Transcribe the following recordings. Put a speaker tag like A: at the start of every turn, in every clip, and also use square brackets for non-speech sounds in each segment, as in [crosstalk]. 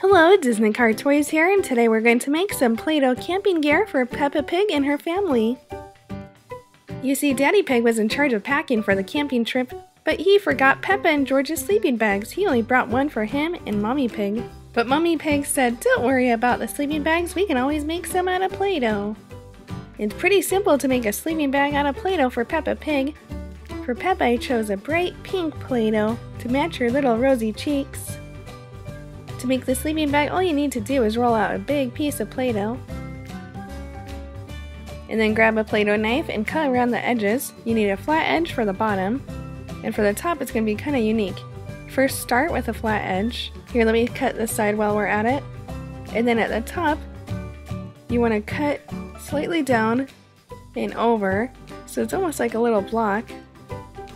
A: Hello, Disney Car Toys here, and today we're going to make some Play-Doh camping gear for Peppa Pig and her family. You see, Daddy Pig was in charge of packing for the camping trip, but he forgot Peppa and George's sleeping bags. He only brought one for him and Mommy Pig. But Mommy Pig said, don't worry about the sleeping bags, we can always make some out of Play-Doh. It's pretty simple to make a sleeping bag out of Play-Doh for Peppa Pig. For Peppa, I chose a bright pink Play-Doh to match her little rosy cheeks. To make the sleeping bag, all you need to do is roll out a big piece of Play-Doh. And then grab a Play-Doh knife and cut around the edges. You need a flat edge for the bottom. And for the top, it's going to be kind of unique. First, start with a flat edge. Here, let me cut this side while we're at it. And then at the top, you want to cut slightly down and over. So it's almost like a little block.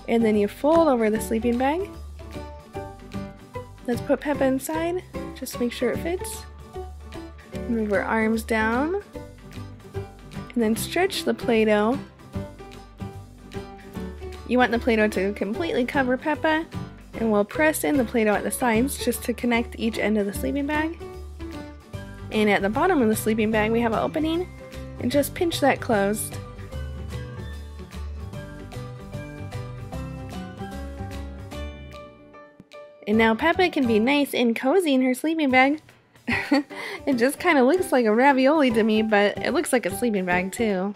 A: And then you fold over the sleeping bag Let's put Peppa inside, just to make sure it fits. Move her arms down. And then stretch the Play-Doh. You want the Play-Doh to completely cover Peppa, and we'll press in the Play-Doh at the sides just to connect each end of the sleeping bag. And at the bottom of the sleeping bag we have an opening, and just pinch that closed. And now Peppa can be nice and cozy in her sleeping bag. [laughs] it just kind of looks like a ravioli to me, but it looks like a sleeping bag too.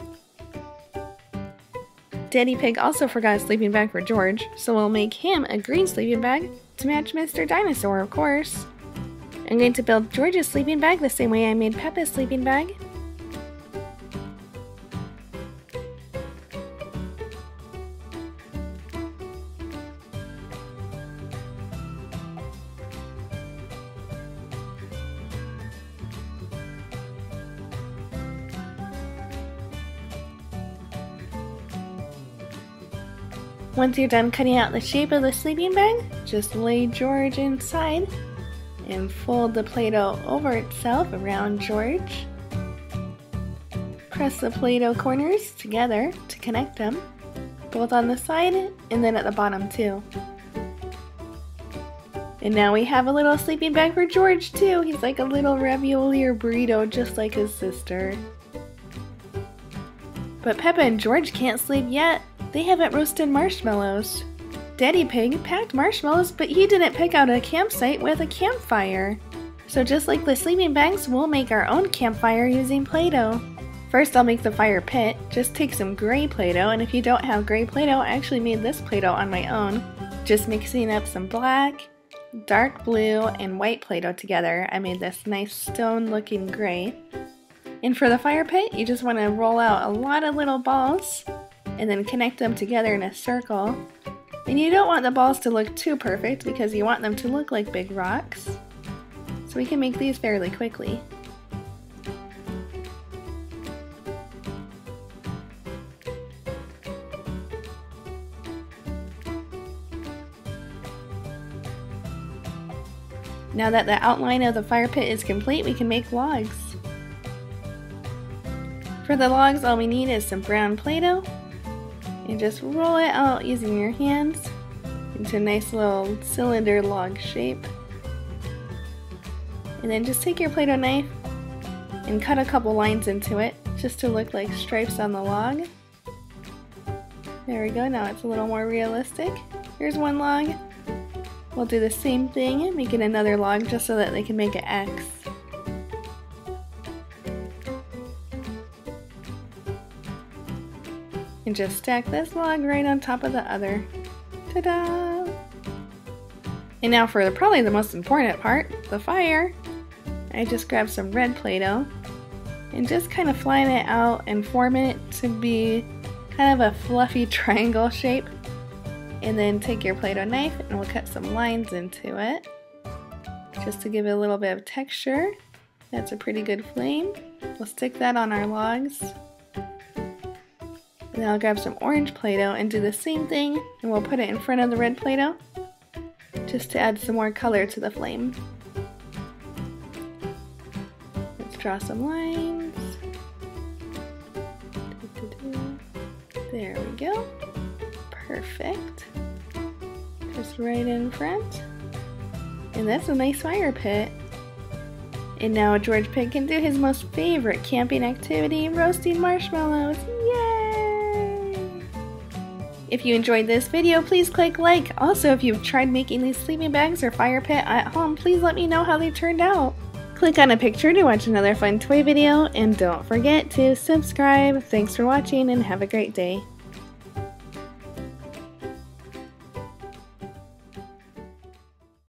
A: Daddy Pig also forgot a sleeping bag for George, so we'll make him a green sleeping bag to match Mr. Dinosaur, of course. I'm going to build George's sleeping bag the same way I made Peppa's sleeping bag. Once you're done cutting out the shape of the sleeping bag, just lay George inside and fold the Play-Doh over itself around George. Press the Play-Doh corners together to connect them, both on the side and then at the bottom too. And now we have a little sleeping bag for George too. He's like a little ravioli or burrito just like his sister. But Peppa and George can't sleep yet. They haven't roasted marshmallows. Daddy Pig packed marshmallows, but he didn't pick out a campsite with a campfire. So just like the sleeping bags, we'll make our own campfire using Play-Doh. First I'll make the fire pit. Just take some gray Play-Doh, and if you don't have gray Play-Doh, I actually made this Play-Doh on my own. Just mixing up some black, dark blue, and white Play-Doh together, I made this nice stone looking gray. And for the fire pit, you just want to roll out a lot of little balls and then connect them together in a circle. And you don't want the balls to look too perfect because you want them to look like big rocks. So we can make these fairly quickly. Now that the outline of the fire pit is complete, we can make logs. For the logs, all we need is some brown Play-Doh, and just roll it out using your hands into a nice little cylinder log shape. And then just take your Play-Doh knife and cut a couple lines into it just to look like stripes on the log. There we go, now it's a little more realistic. Here's one log. We'll do the same thing, and making another log just so that they can make an X. And just stack this log right on top of the other. Ta-da! And now for the, probably the most important part, the fire. I just grabbed some red Play-Doh and just kind of flying it out and form it to be kind of a fluffy [laughs] triangle shape. And then take your Play-Doh knife and we'll cut some lines into it just to give it a little bit of texture. That's a pretty good flame. We'll stick that on our logs. Then I'll grab some orange Play-Doh and do the same thing, and we'll put it in front of the red Play-Doh, just to add some more color to the flame. Let's draw some lines. There we go. Perfect. Just right in front. And that's a nice fire pit. And now George Pig can do his most favorite camping activity, roasting marshmallows. Yay! If you enjoyed this video, please click like. Also, if you've tried making these sleeping bags or fire pit at home, please let me know how they turned out. Click on a picture to watch another fun toy video, and don't forget to subscribe. Thanks for watching and have a great day.